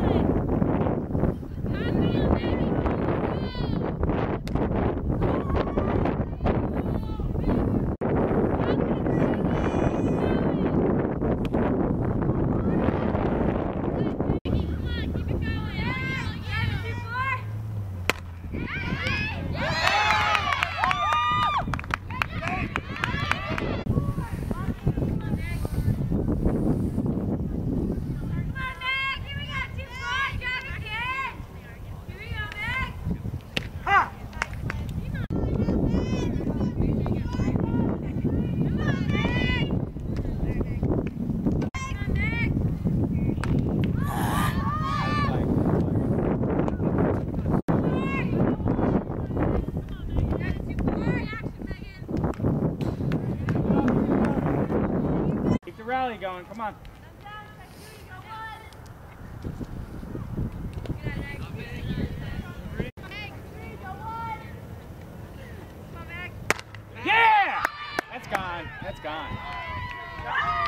Bye. Rally going. Come on. Yeah! That's gone. That's gone.